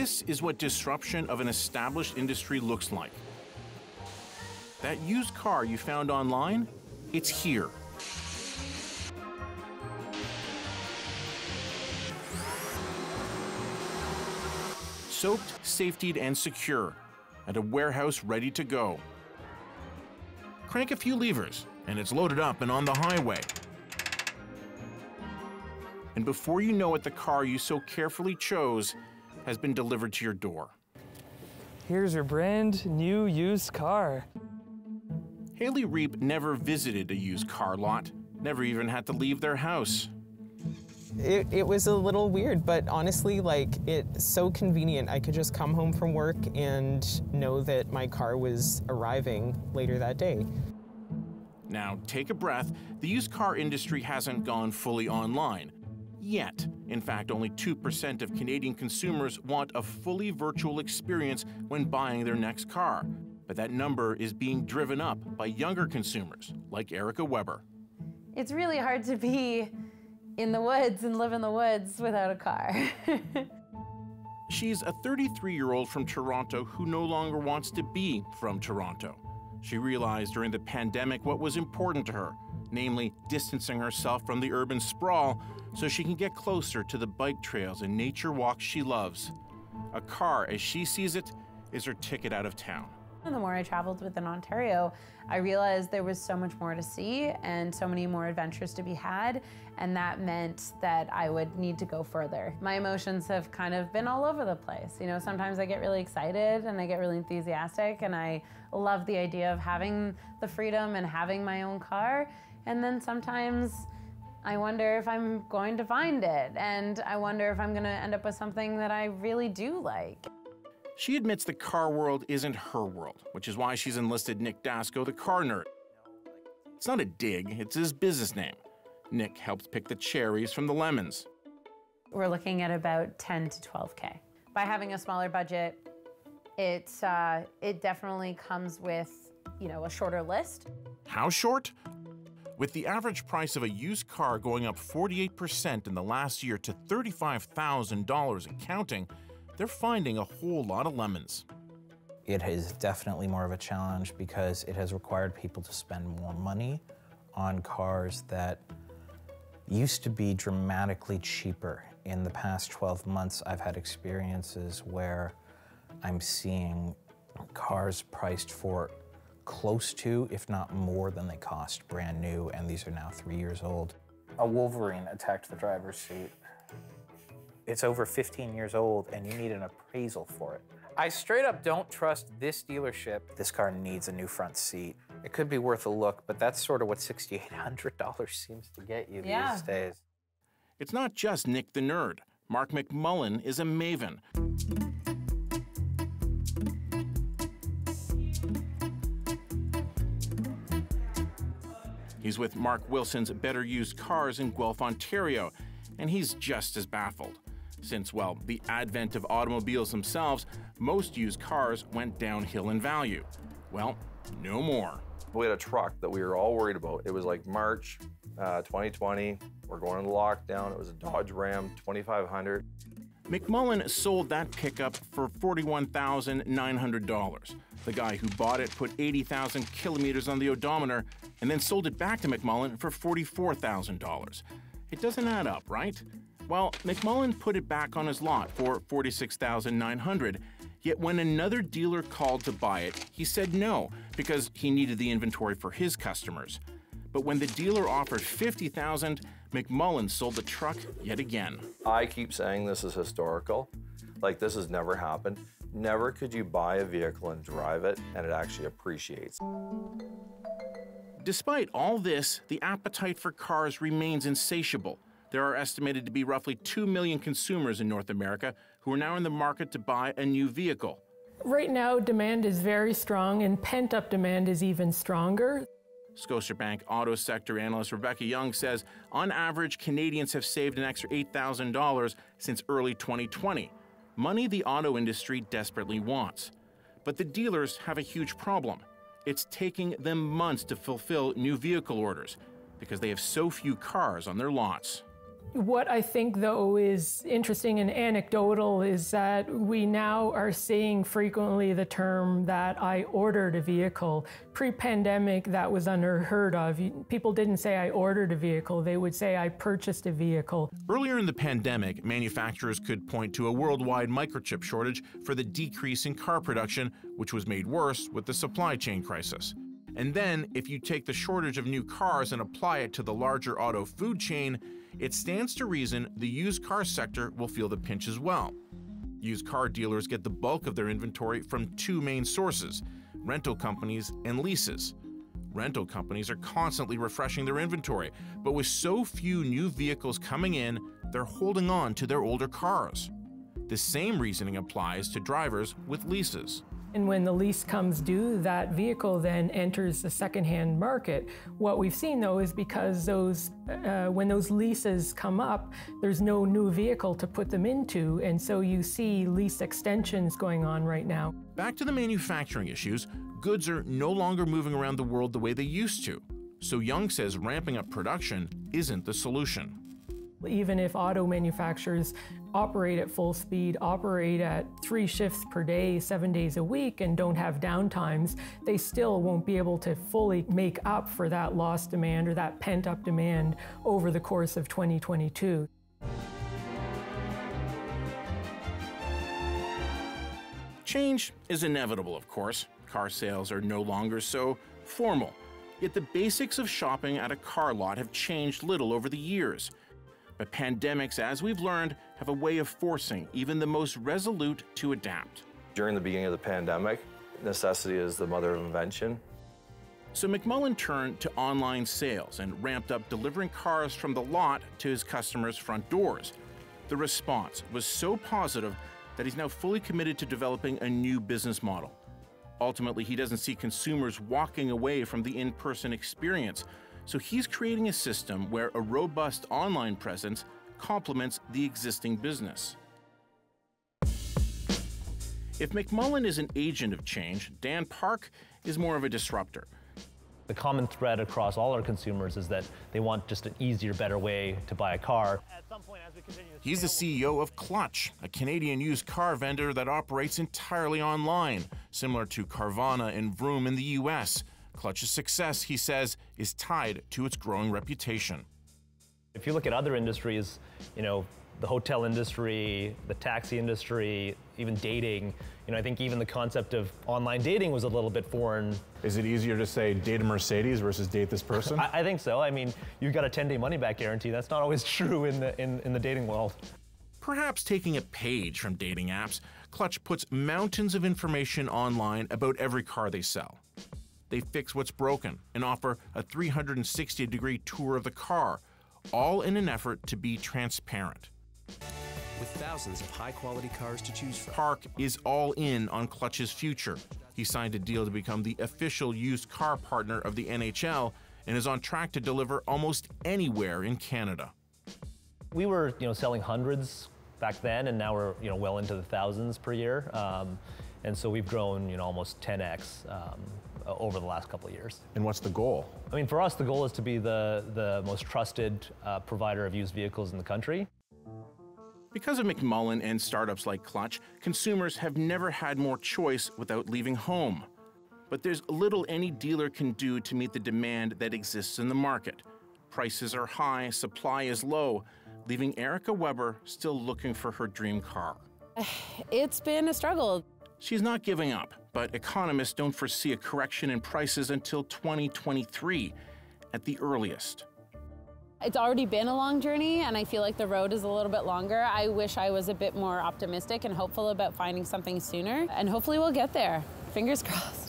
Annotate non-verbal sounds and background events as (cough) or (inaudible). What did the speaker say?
This is what disruption of an established industry looks like. That used car you found online, it's here. Soaked, safetied, and secure, at a warehouse ready to go. Crank a few levers, and it's loaded up and on the highway. And before you know it, the car you so carefully chose has been delivered to your door. Here's your brand new used car. Haley Reep never visited a used car lot, never even had to leave their house. It, it was a little weird, but honestly, like, it's so convenient. I could just come home from work and know that my car was arriving later that day. Now, take a breath. The used car industry hasn't gone fully online. Yet. In fact, only 2% of Canadian consumers want a fully virtual experience when buying their next car. But that number is being driven up by younger consumers, like Erica Weber. It's really hard to be in the woods and live in the woods without a car. (laughs) She's a 33 year old from Toronto who no longer wants to be from Toronto. She realized during the pandemic what was important to her, namely distancing herself from the urban sprawl so she can get closer to the bike trails and nature walks she loves. A car, as she sees it, is her ticket out of town. And the more I traveled within Ontario, I realized there was so much more to see and so many more adventures to be had, and that meant that I would need to go further. My emotions have kind of been all over the place. You know, sometimes I get really excited and I get really enthusiastic, and I love the idea of having the freedom and having my own car, and then sometimes I wonder if I'm going to find it, and I wonder if I'm going to end up with something that I really do like. She admits the car world isn't her world, which is why she's enlisted Nick Dasco, the car nerd. It's not a dig, it's his business name. Nick helps pick the cherries from the lemons. We're looking at about 10 to 12K. By having a smaller budget, it's, uh, it definitely comes with, you know, a shorter list. How short? With the average price of a used car going up 48% in the last year to $35,000 and counting, they're finding a whole lot of lemons. It is definitely more of a challenge because it has required people to spend more money on cars that used to be dramatically cheaper. In the past 12 months, I've had experiences where I'm seeing cars priced for close to, if not more than they cost brand new, and these are now three years old. A Wolverine attacked the driver's seat. It's over 15 years old, and you need an appraisal for it. I straight up don't trust this dealership. This car needs a new front seat. It could be worth a look, but that's sort of what $6,800 seems to get you Yeah. these days. It's not just Nick the nerd. Mark McMullen is a maven. He's with Mark Wilson's Better Used Cars in Guelph, Ontario, and he's just as baffled. Since, well, the advent of automobiles themselves, most used cars went downhill in value. Well, no more. We had a truck that we were all worried about. It was like March uh, 2020. We're going into lockdown. It was a Dodge Ram 2500. McMullen sold that pickup for $41,900. The guy who bought it put 80,000 kilometers on the odometer and then sold it back to McMullen for $44,000. It doesn't add up, right? Well, McMullen put it back on his lot for 46,900. Yet when another dealer called to buy it, he said no because he needed the inventory for his customers. But when the dealer offered 50,000, McMullen sold the truck yet again. I keep saying this is historical. Like this has never happened. Never could you buy a vehicle and drive it and it actually appreciates. Despite all this, the appetite for cars remains insatiable. There are estimated to be roughly 2 million consumers in North America who are now in the market to buy a new vehicle. Right now, demand is very strong, and pent up demand is even stronger. Scotiabank auto sector analyst Rebecca Young says on average, Canadians have saved an extra $8,000 since early 2020. Money the auto industry desperately wants. But the dealers have a huge problem. It's taking them months to fulfill new vehicle orders because they have so few cars on their lots. What I think, though, is interesting and anecdotal is that we now are seeing frequently the term that I ordered a vehicle. Pre pandemic, that was unheard of. People didn't say I ordered a vehicle, they would say I purchased a vehicle. Earlier in the pandemic, manufacturers could point to a worldwide microchip shortage for the decrease in car production, which was made worse with the supply chain crisis. And then, if you take the shortage of new cars and apply it to the larger auto food chain, it stands to reason the used car sector will feel the pinch as well. Used car dealers get the bulk of their inventory from two main sources rental companies and leases. Rental companies are constantly refreshing their inventory, but with so few new vehicles coming in, they're holding on to their older cars. The same reasoning applies to drivers with leases. And when the lease comes due, that vehicle then enters the secondhand market. What we've seen though is because those, uh, when those leases come up, there's no new vehicle to put them into, and so you see lease extensions going on right now. Back to the manufacturing issues, goods are no longer moving around the world the way they used to. So Young says ramping up production isn't the solution. Even if auto manufacturers operate at full speed, operate at three shifts per day, seven days a week, and don't have downtimes, they still won't be able to fully make up for that lost demand or that pent up demand over the course of 2022. Change is inevitable, of course. Car sales are no longer so formal. Yet the basics of shopping at a car lot have changed little over the years. But pandemics, as we've learned, have a way of forcing even the most resolute to adapt. During the beginning of the pandemic, necessity is the mother of invention. So McMullen turned to online sales and ramped up delivering cars from the lot to his customers' front doors. The response was so positive that he's now fully committed to developing a new business model. Ultimately, he doesn't see consumers walking away from the in person experience, so he's creating a system where a robust online presence complements the existing business. If McMullen is an agent of change, Dan Park is more of a disruptor. The common thread across all our consumers is that they want just an easier, better way to buy a car. He's the CEO of Clutch, a Canadian used car vendor that operates entirely online, similar to Carvana and Vroom in the US. Clutch's success, he says, is tied to its growing reputation. If you look at other industries, you know, the hotel industry, the taxi industry, even dating, you know, I think even the concept of online dating was a little bit foreign. Is it easier to say date a Mercedes versus date this person? I, I, think so. I mean, you've got a 10-day money-back guarantee. That's not always (laughs) true in the in, in the dating world. Perhaps taking a page from dating apps, Clutch puts mountains of information online about every car they sell. They fix what's broken and offer a 360 degree tour of the car, all in an effort to be transparent. With thousands of high quality cars to choose from, Park is all in on Clutch's future. He signed a deal to become the official used car partner of the NHL and is on track to deliver almost anywhere in Canada. We were, you know, selling hundreds back then, and now we're, you know, well into the thousands per year. Um, and so we've grown, you know, almost 10x um, uh, over the last couple of years. And what's the goal? I mean, for us, the goal is to be the, the most trusted uh, provider of used vehicles in the country. Because of McMullen and startups like Clutch, consumers have never had more choice without leaving home. But there's little any dealer can do to meet the demand that exists in the market. Prices are high, supply is low, leaving Erica Weber still looking for her dream car. (sighs) It's been a struggle. She's not giving up, but economists don't foresee a correction in prices until 2023 at the earliest. It's already been a long journey, and I feel like the road is a little bit longer. I wish I was a bit more optimistic and hopeful about finding something sooner, and hopefully we'll get there. Fingers crossed.